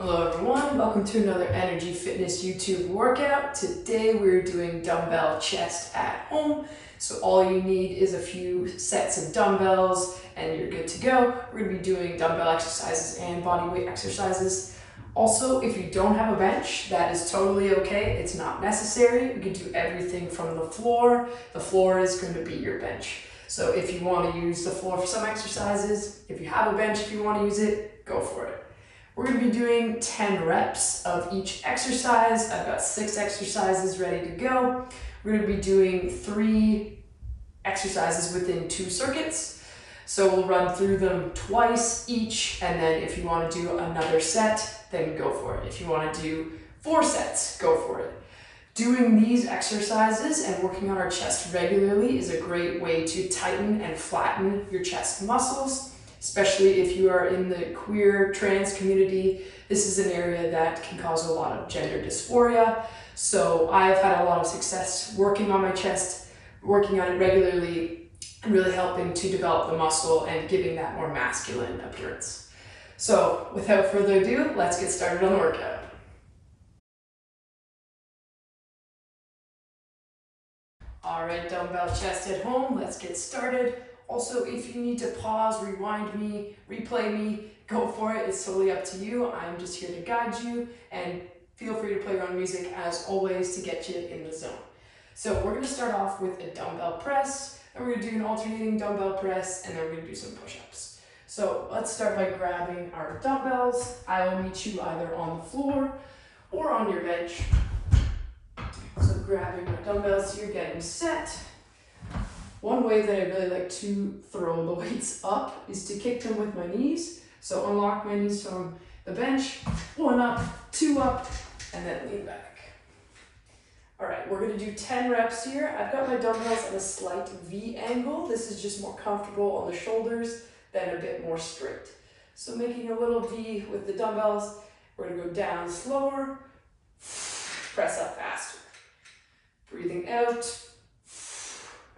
Hello everyone, welcome to another NRG Fitness YouTube workout. Today we're doing dumbbell chest at home. So all you need is a few sets of dumbbells and you're good to go. We're gonna be doing dumbbell exercises and body weight exercises. Also, if you don't have a bench, that is totally okay. It's not necessary. We can do everything from the floor. The floor is going to be your bench. So if you want to use the floor for some exercises, if you have a bench, if you want to use it, go for it. We're gonna be doing 10 reps of each exercise. I've got six exercises ready to go. We're gonna be doing three exercises within two circuits. So we'll run through them twice each, and then if you wanna do another set, then go for it. If you wanna do four sets, go for it. Doing these exercises and working on our chest regularly is a great way to tighten and flatten your chest muscles especially if you are in the queer trans community. This is an area that can cause a lot of gender dysphoria. So I've had a lot of success working on my chest, working on it regularly, and really helping to develop the muscle and giving that more masculine appearance. So without further ado, let's get started on the workout. All right, dumbbell chest at home, let's get started. Also, if you need to pause, rewind me, replay me, go for it. It's totally up to you. I'm just here to guide you and feel free to play your own music as always to get you in the zone. So we're gonna start off with a dumbbell press, and we're gonna do an alternating dumbbell press, and then we're gonna do some push-ups. So let's start by grabbing our dumbbells. I will meet you either on the floor or on your bench. So grabbing my dumbbells You're getting set. One way that I really like to throw the weights up is to kick them with my knees. So unlock my knees from the bench, one up, two up, and then lean back. All right, we're gonna do 10 reps here. I've got my dumbbells at a slight V angle. This is just more comfortable on the shoulders than a bit more straight. So making a little V with the dumbbells, we're gonna go down slower, press up faster. Breathing out,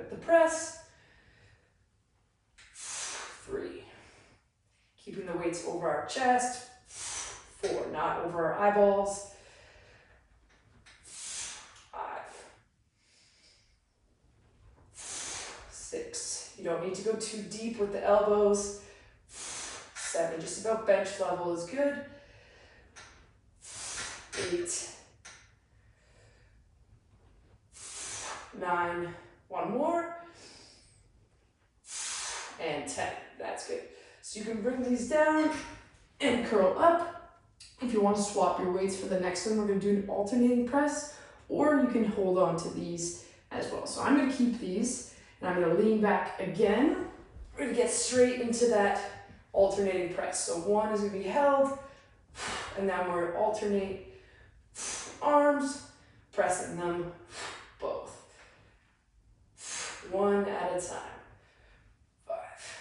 with the press. Three. Keeping the weights over our chest. Four, not over our eyeballs. Five. Six. You don't need to go too deep with the elbows. Seven, just about bench level is good. Eight. Nine. One more. And 10. That's good. So you can bring these down and curl up. If you want to swap your weights for the next one, we're going to do an alternating press, or you can hold on to these as well. So I'm going to keep these, and I'm going to lean back again. We're going to get straight into that alternating press. So one is going to be held, and then we're alternate arms, pressing them one at a time. Five,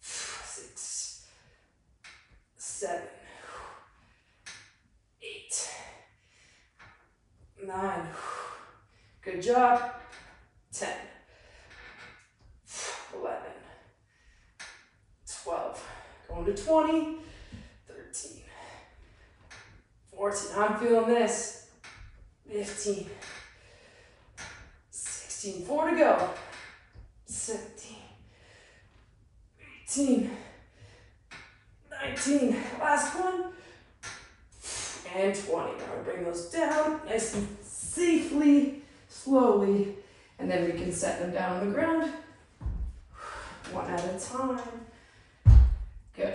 six, seven, eight, nine. Good job. Ten. 11, 12, going to 20, 13, 14, I'm feeling this, 15, 16, four to go. 17, 18, 19, last one, and 20. Now we bring those down nice and safely, slowly, and then we can set them down on the ground, one at a time. Good.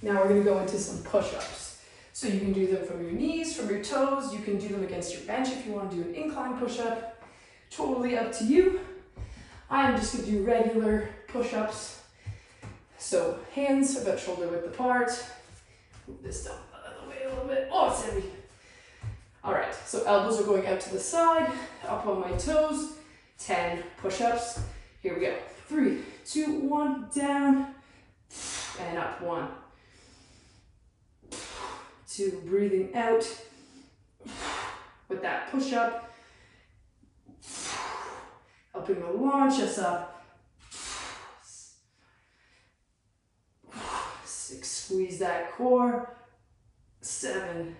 Now we're gonna go into some push-ups. So you can do them from your knees, from your toes, you can do them against your bench if you wanna do an incline push-up, totally up to you. I'm just gonna do regular push-ups. So hands about shoulder width apart. Move this down the way a little bit. Oh, it's heavy. All right, so elbows are going out to the side, up on my toes. 10 push-ups. Here we go. Three, two, one, down, and up, one. Two, breathing out with that push-up helping to launch us up. Six, Squeeze that core. Seven,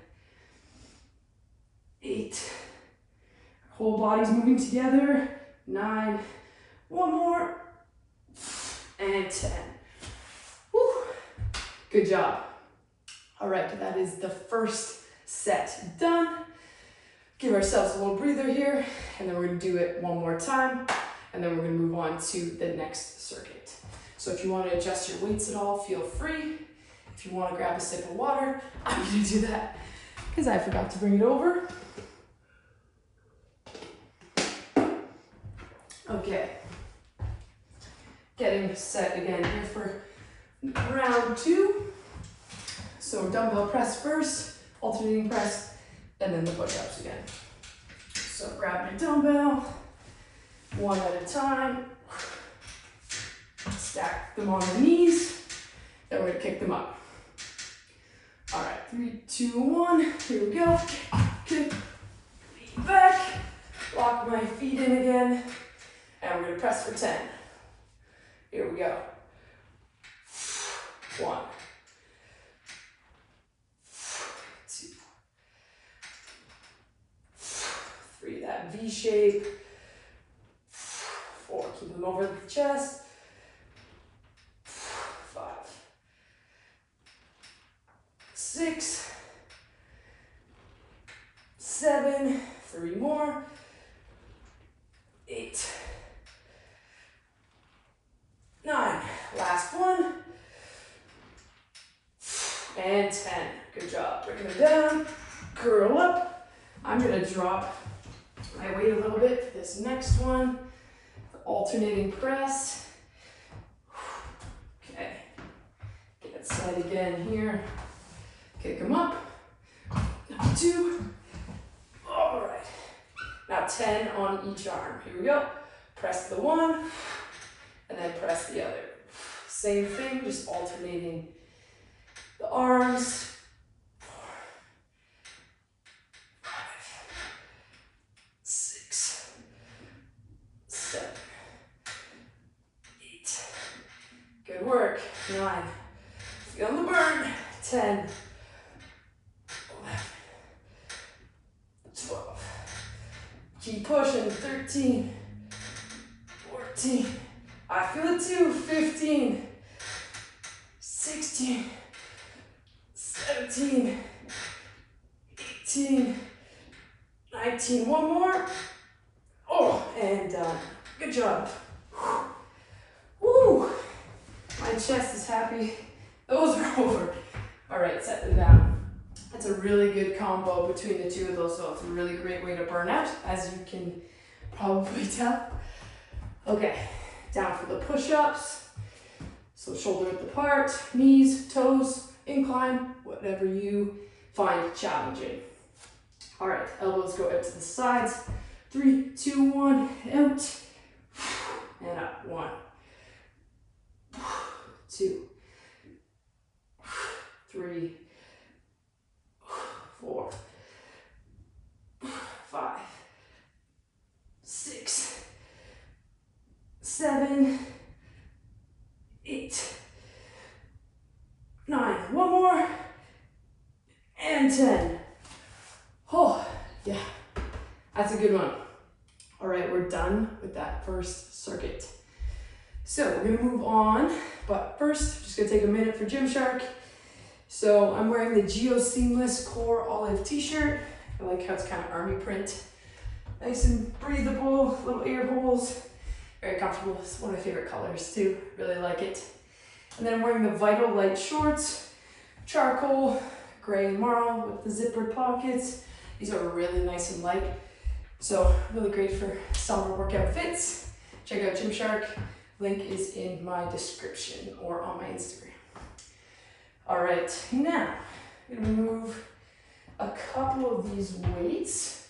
eight. Whole body's moving together. Nine. One more. And ten. Whew. Good job. All right, that is the first set done. Give ourselves a little breather here, and then we're gonna do it one more time, and then we're gonna move on to the next circuit. So if you wanna adjust your weights at all, feel free. If you wanna grab a sip of water, I'm gonna do that because I forgot to bring it over. Okay. Getting set again here for round two. So dumbbell press first, alternating press, and then the push-ups again. So grab your dumbbell, one at a time. Stack them on the knees, then we're gonna kick them up. All right, three, two, one, here we go. Kick, feet back, lock my feet in again, and we're gonna press for 10. Here we go. One. Two. Three, that V shape. Four, keep them over the chest. Five. Six. Seven, three more. Eight. Nine. Last one. And 10. Good job. Bringing it down. Curl up. I'm going to drop my weight a little bit for this next one. Alternating press. Okay. Get side again here. Kick them up. Now two. All right. Now 10 on each arm. Here we go. Press the one and then press the other. Same thing, just alternating the arms. Four, five, six, seven, eight. Good work. Nine. Feel the burn. Ten. Twelve. Keep pushing. Thirteen. Fourteen. I feel it too. 15, 16, 17, 18, 19. One more. Oh, and done. Good job. Woo! My chest is happy. Those are over. All right, set them down. That's a really good combo between the two of those, so it's a really great way to burn out, as you can probably tell. Okay, down for the push-ups. So shoulder width apart, knees, toes, incline, whatever you find challenging. All right, elbows go out to the sides. Three, two, one, out, and up. One, two, three, four, five, six, seven, eight, nine. One more, and ten. Oh, yeah, that's a good one. All right, we're done with that first circuit. So we're gonna move on, but first, I'm just gonna take a minute for Gymshark. So I'm wearing the Geo Seamless Core Olive t-shirt. I like how it's kind of army print. Nice and breathable, little ear holes. Very comfortable, it's one of my favorite colors too, really like it. And then I'm wearing the Vital Light shorts, charcoal, gray marl with the zippered pockets. These are really nice and light. So really great for summer workout fits. Check out Gymshark. Link is in my description or on my Instagram. All right, now I'm gonna move a couple of these weights.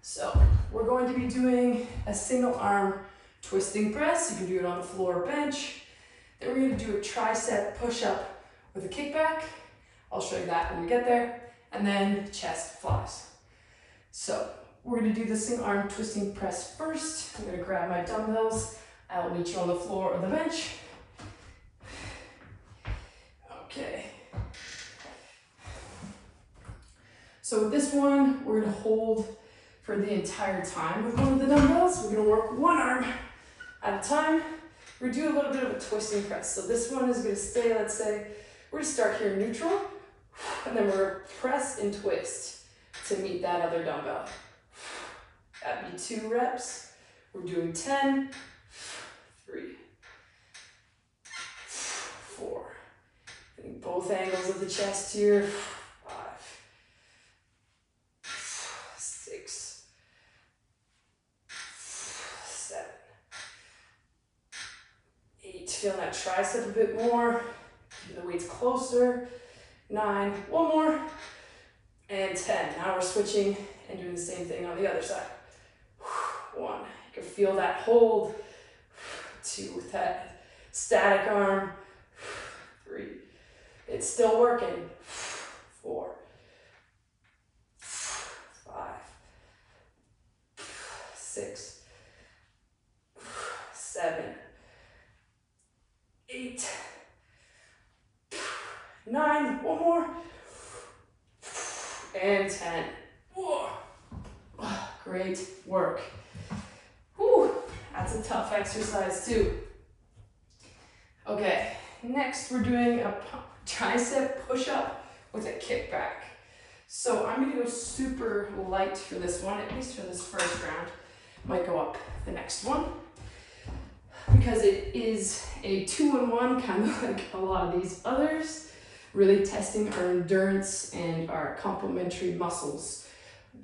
So we're going to be doing a single arm twisting press. You can do it on the floor or bench. Then we're gonna do a tricep push up with a kickback. I'll show you that when we get there. And then chest flies. So we're gonna do the single arm twisting press first. I'm gonna grab my dumbbells. I'll meet you on the floor or the bench. Okay. So with this one, we're gonna hold for the entire time with one of the dumbbells. We're gonna work one arm at a time. We're gonna do a little bit of a twisting press. So this one is gonna stay, let's say, we're gonna start here neutral, and then we're gonna press and twist to meet that other dumbbell. That'd be two reps. We're doing 10, three, four. Getting both angles of the chest here. Five, six, seven, eight. Feeling that tricep a bit more. Keep the weights closer. Nine, one more. And 10. Now we're switching and doing the same thing on the other side. Feel that hold. Two with that static arm. Three. It's still working. Four. Five. Six. Seven. Eight. Nine. One more. And 10. Great work. That's a tough exercise too. Okay, next we're doing a tricep push-up with a kickback. So I'm gonna go super light for this one, at least for this first round. Might go up the next one. Because it is a two-in-one, kind of like a lot of these others really testing our endurance and our complementary muscles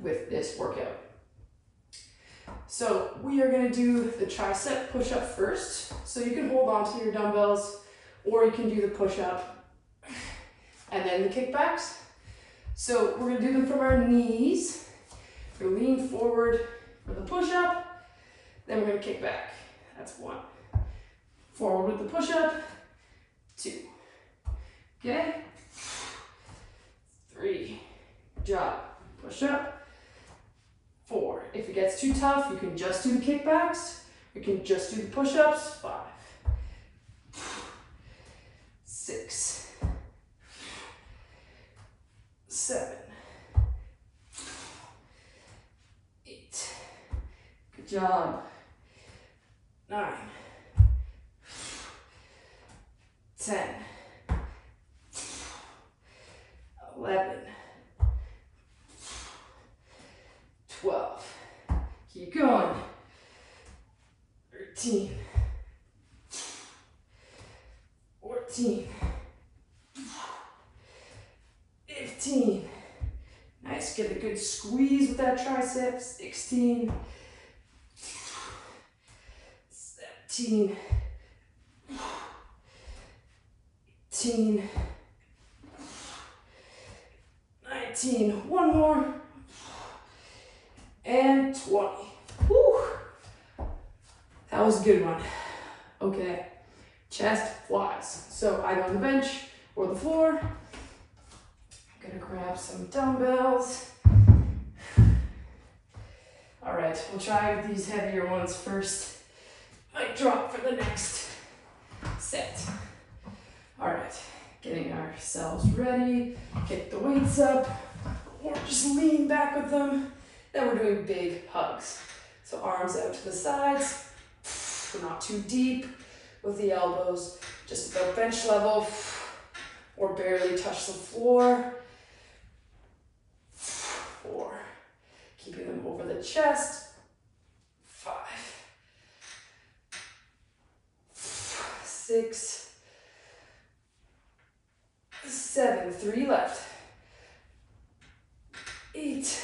with this workout. So we are gonna do the tricep push-up first. So you can hold on to your dumbbells or you can do the push-up and then the kickbacks. So we're gonna do them from our knees. We're gonna lean forward for the push-up, then we're gonna kick back. That's one. Forward with the push-up, two. Okay? Three. Job. Push up. If it gets too tough, you can just do the kickbacks. You can just do the push-ups. Five. Six. Seven. Eight. Good job. Nine. Ten. 11, 12, keep going, 13, 14, 15, nice, get a good squeeze with that tricep, 16, 17, 18, 19. One more. And 20. That was a good one. Okay. Chest flies. So either on the bench or the floor. I'm gonna grab some dumbbells. All right, we'll try these heavier ones first. Might drop for the next set. All right getting ourselves ready, kick the weights up, or just lean back with them. Then we're doing big hugs. So arms out to the sides, not too deep with the elbows, just about bench level, or barely touch the floor. Four, keeping them over the chest. Five, six, seven, three left, eight,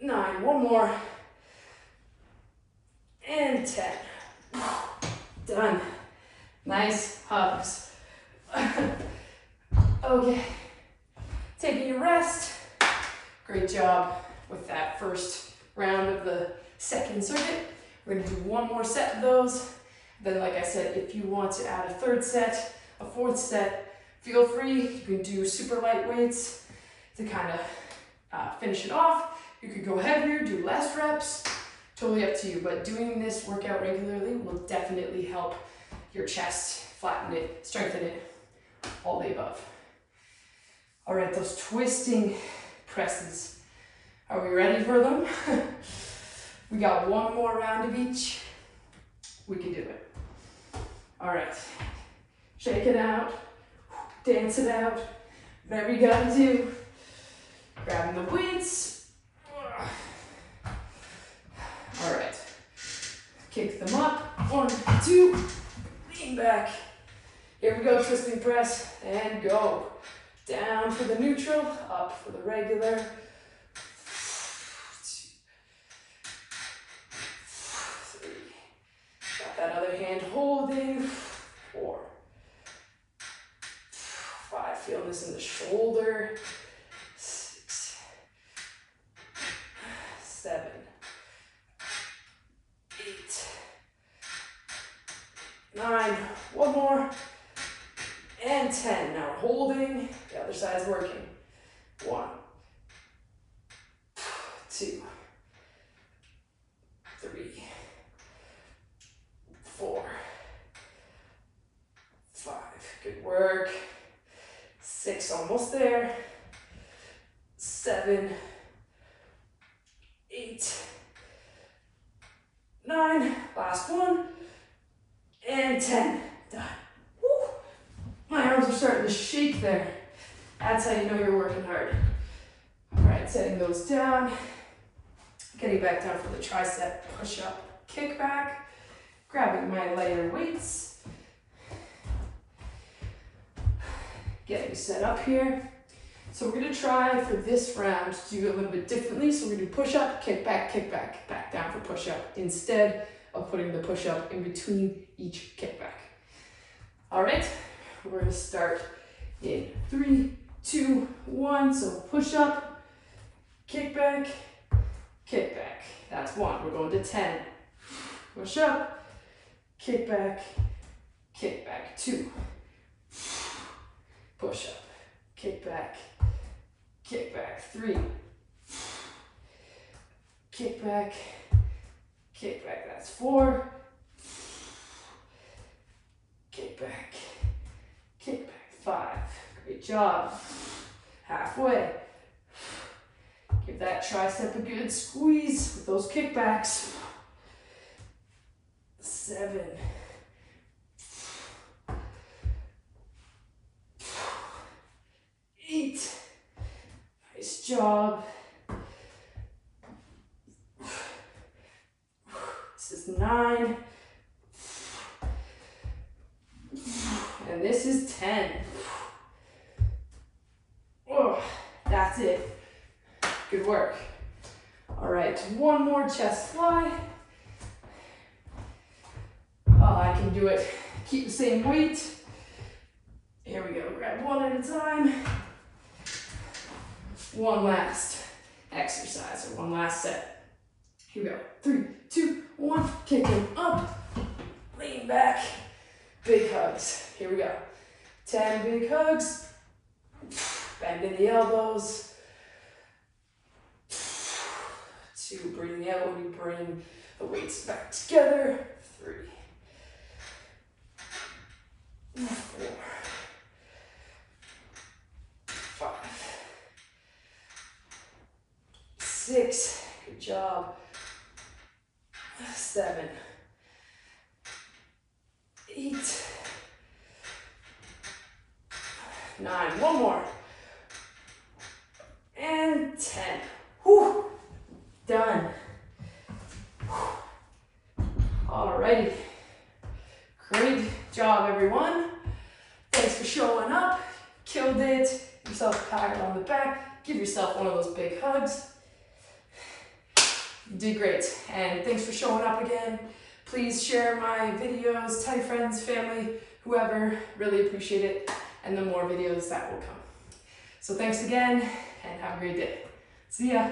nine, one more, and 10. Nice hugs. okay, taking a rest. Great job with that first round of the second circuit. We're gonna do one more set of those. Then, like I said, if you want to add a third set, a fourth set, feel free. You can do super light weights to kind of uh, finish it off. You could go heavier, do less reps, totally up to you. But doing this workout regularly will definitely help your chest, flatten it, strengthen it, all the above. All right, those twisting presses. Are we ready for them? we got one more round of each. We can do it. All right, shake it out, dance it out, whatever you gotta do. Grabbing the weights. All right, kick them up, one, two, lean back. Here we go, twisting press, and go. Down for the neutral, up for the regular. Three. Got that other hand holding. Four. Five. Feel this in the shoulder. Six. Seven. Eight. Nine. One more. And 10. Now we're holding. The other side's working. One, two, three, four, five. Good work. Six, almost there. Seven, eight, nine. Last one. And 10. Done. My arms are starting to shake there. That's how you know you're working hard. All right, setting those down. Getting back down for the tricep push-up kick back. Grabbing my lighter weights. Getting set up here. So we're gonna try for this round to do it a little bit differently. So we're gonna do push-up, kick back, kick back, back down for push-up instead of putting the push-up in between each kickback. All right, we're gonna start in three, two, one. So push up, kick back, kick back. That's one. We're going to 10. Push up, kick back, kick back. Two. Push up, kick back, kick back. Three. Kick back, kick back. That's four. Kick back, kick back. Five. Great job. Halfway. Give that tricep a good squeeze with those kickbacks. Seven. Eight. Nice job. This is nine. And this is 10. Oh, that's it. Good work. All right, one more chest fly. Oh, I can do it. Keep the same weight. Here we go. Grab one at a time. One last exercise or one last set. Here we go. Three, two, one. Kicking up. Lean back. Big hugs. Here we go. 10 big hugs. Bending the elbows. Two, breathing out you bring the weights back together. Three. Four. Five. Six. Good job. Seven. Eight. Nine. One more. And 10. Whew. Done. Alrighty. Great job, everyone. Thanks for showing up. Killed it. Give yourself a pat on the back. Give yourself one of those big hugs. You did great. And thanks for showing up again. Please share my videos, tell your friends, family, whoever. Really appreciate it. And the more videos that will come. So thanks again and have a great day. See ya.